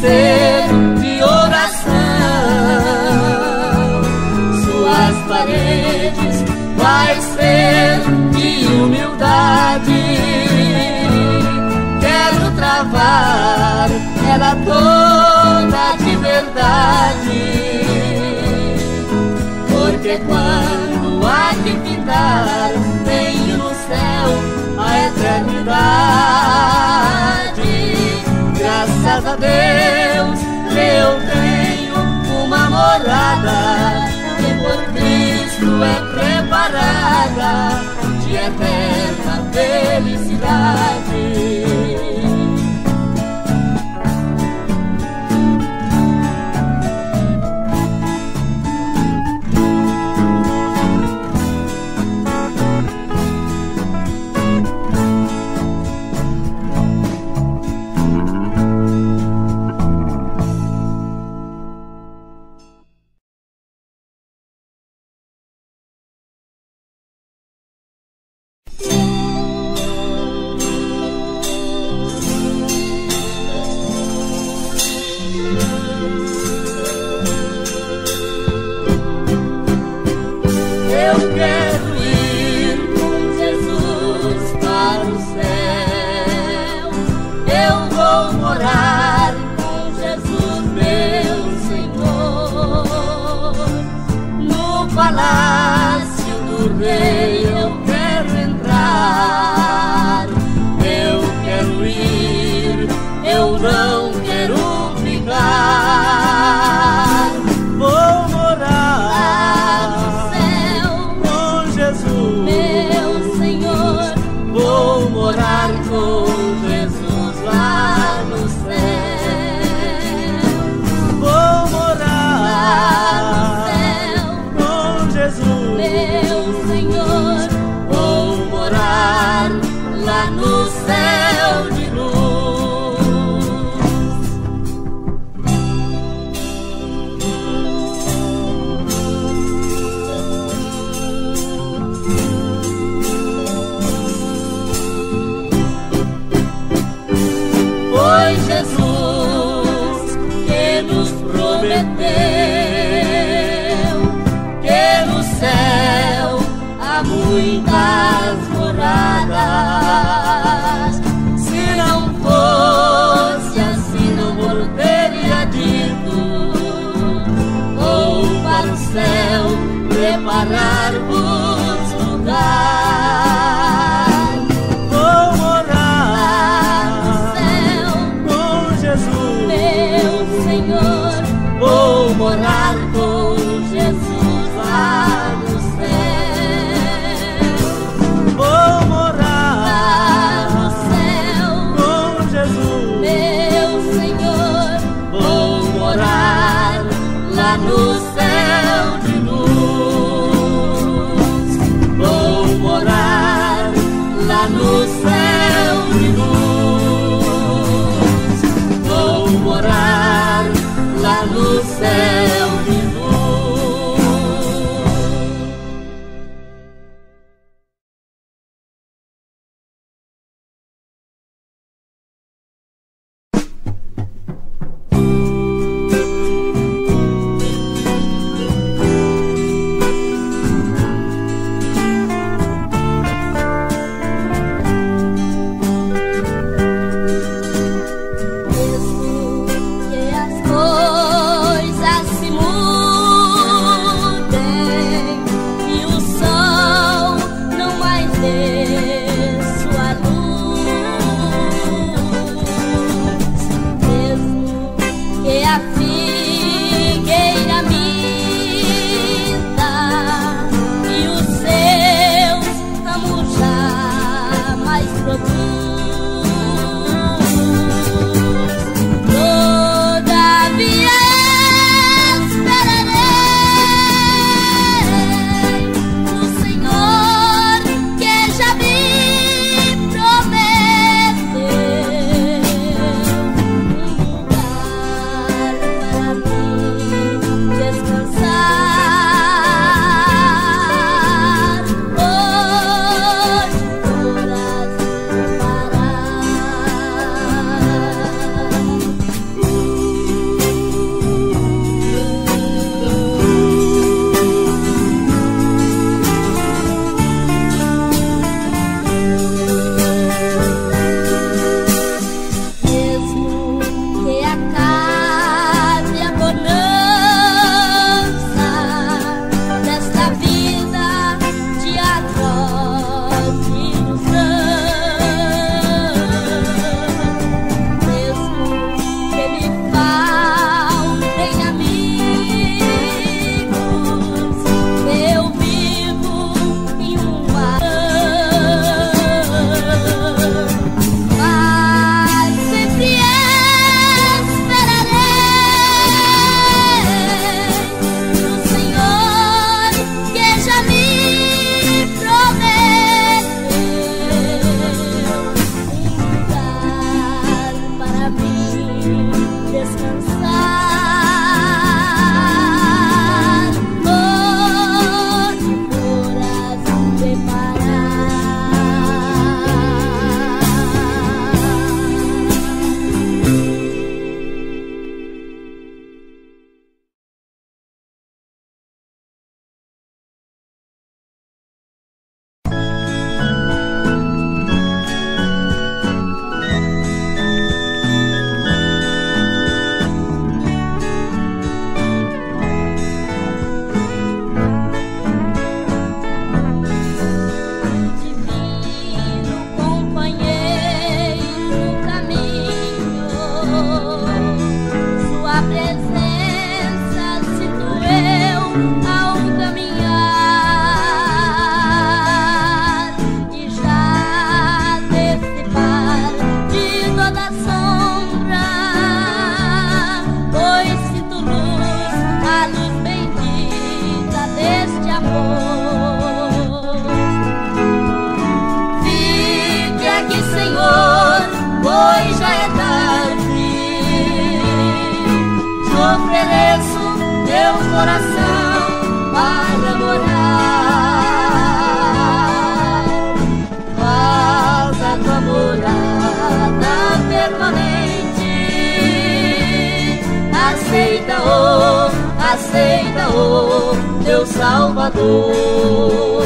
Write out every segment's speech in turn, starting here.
ser de oração, suas paredes vai ser de humildade travar ela toda de verdade. Porque quando há de ficar, tenho no céu a eternidade. Graças a Deus eu tenho uma morada que por Cristo é preparada de eterna felicidade. volar coração para morar. Faz a tua morada permanente. Aceita, oh, aceita, oh, teu Salvador.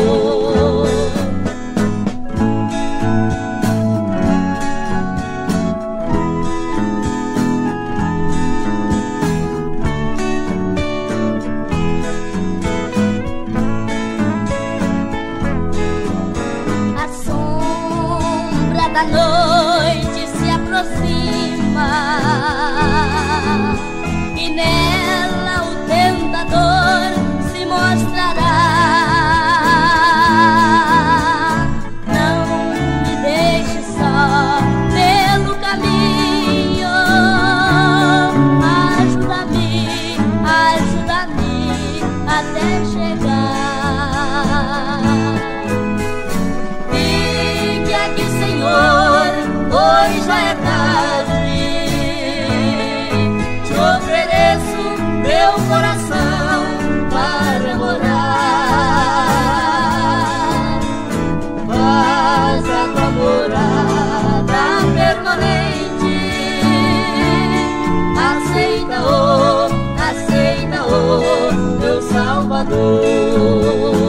Salvador.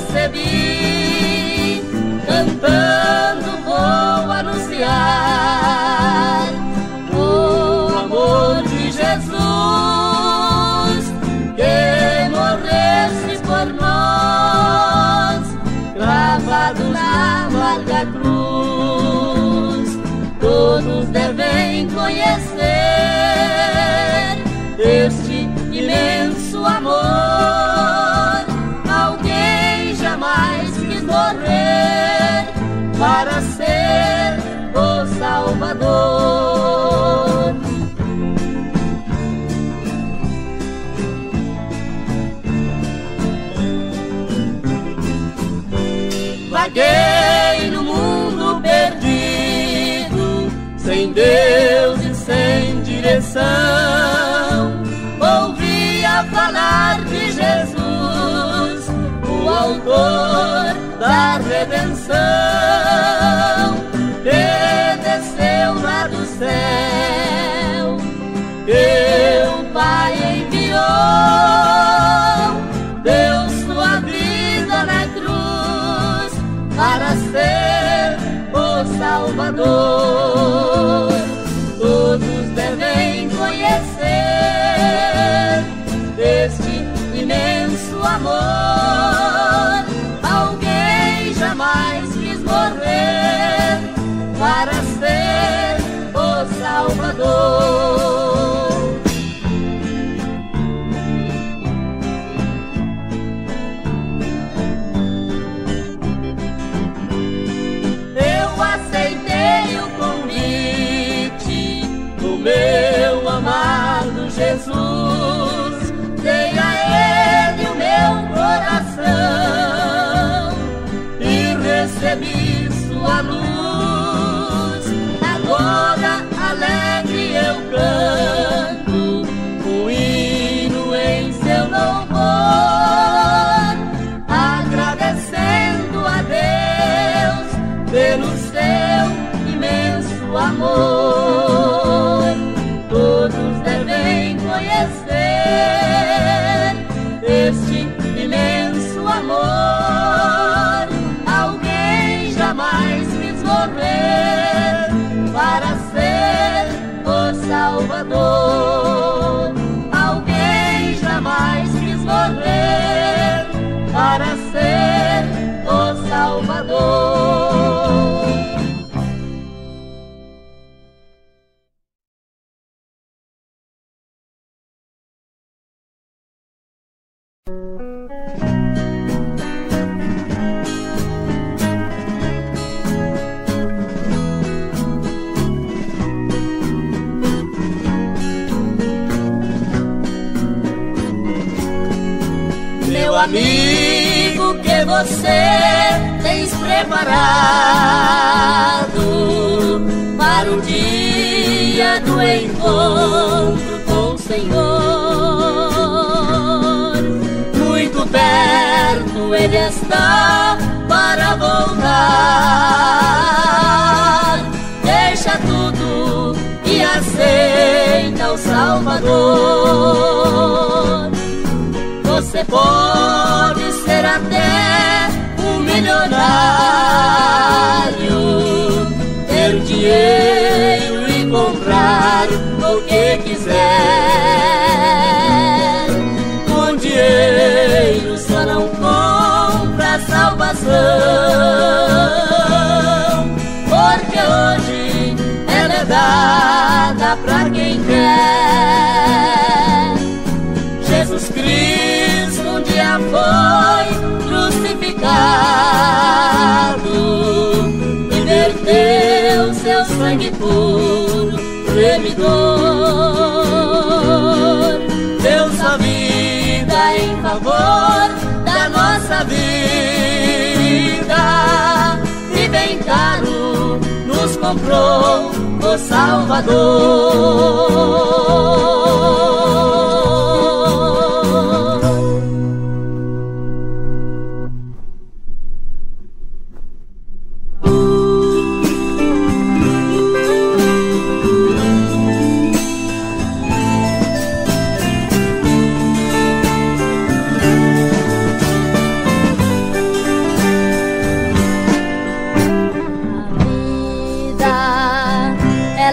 recebi, cantando vou anunciar o amor de Jesus que morresse por nós, gravado na larga cruz. Todos devem conhecer este imenso amor. para ser o Salvador. Vaguei no mundo perdido, sem Deus e sem direção. Ouvia falar de Jesus, o autor da redenção. feliz sua luz. Amigo que você tens preparado para o dia do encontro com o Senhor. Muito perto ele está para voltar. Deixa tudo e aceita o Salvador. Você pode ser até um milionário, ter dinheiro e comprar o que quiser. Com dinheiro só não compra salvação, porque hoje ela é dada pra quem quer. Crucificado e verteu seu sangue puro, remidor. Deu sua vida em favor da nossa vida e bem caro nos comprou o Salvador. A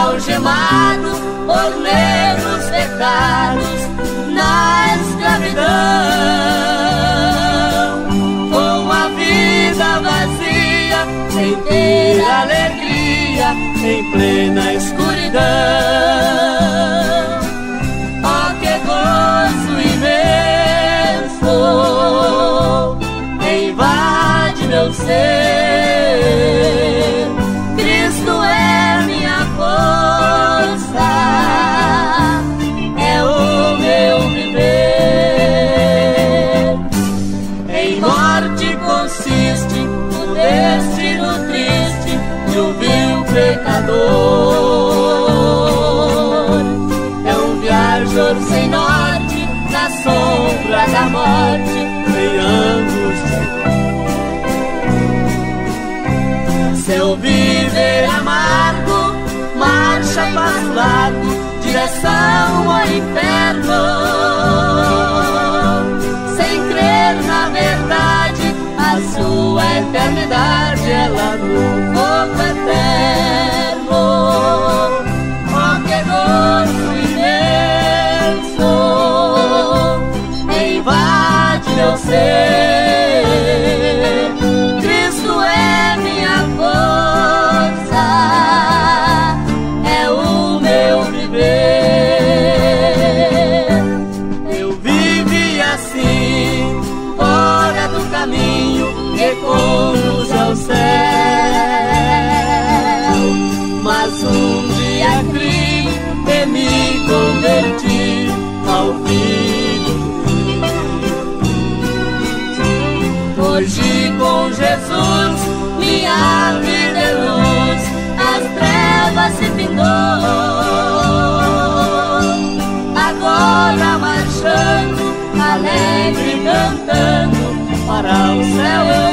algemados por negros pecados na escravidão. Com a vida vazia, sem ter alegria, em plena escuridão. Oh, que gozo imenso invade meu ser. o pecador. É um viajor sem norte, na sombra da morte, em angústia. Seu viver amargo, marcha para o lado, direção ao inferno. Sem crer na verdade, a sua eternidade é ela não Jesus, minha vida é luz, as trevas se findou. Agora marchando, alegre cantando, para o céu eu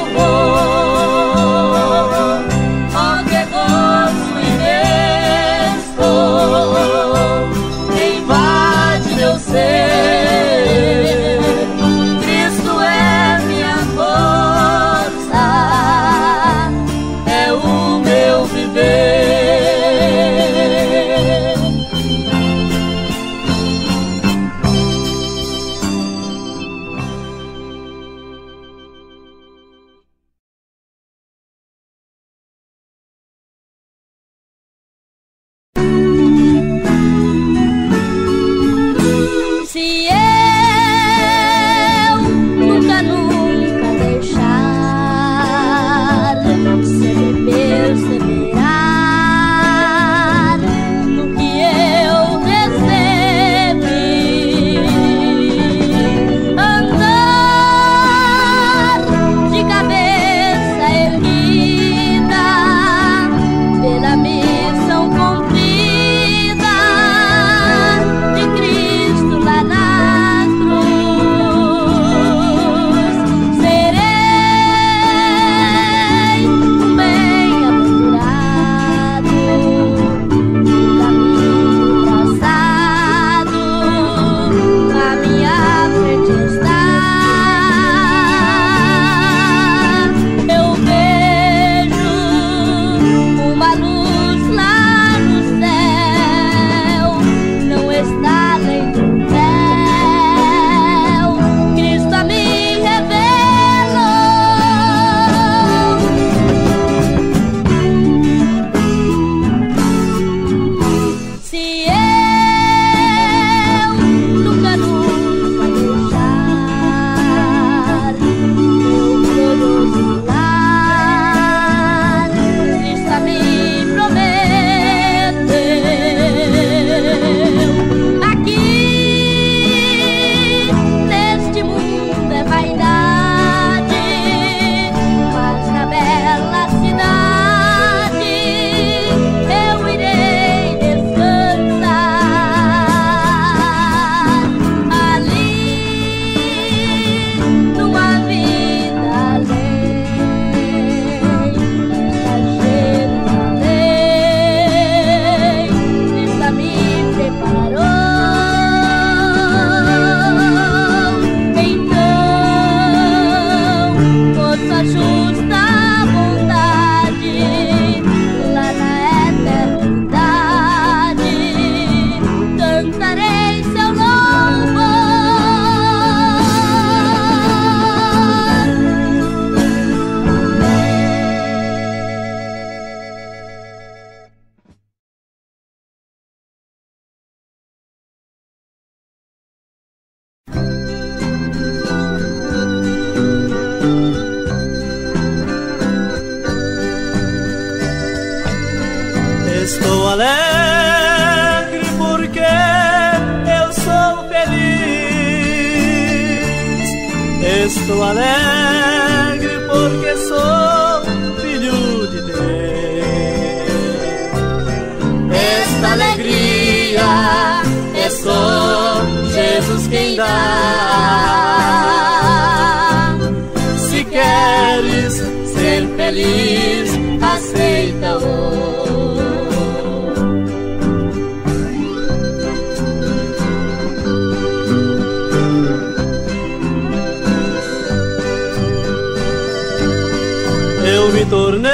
eu me tornei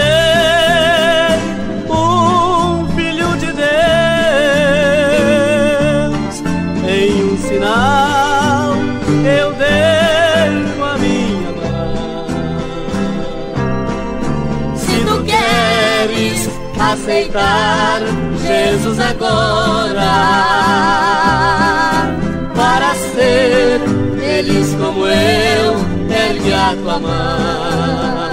um filho de Deus em um sinal eu dei a minha mão. Se tu queres aceitar Jesus agora para ser feliz como eu, ergue a tua mão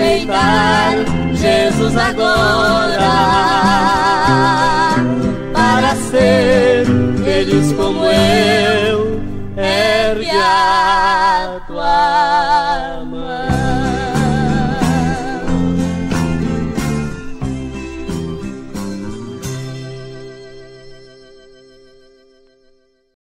aceitar Jesus agora para ser feliz como eu ergue a tua mão.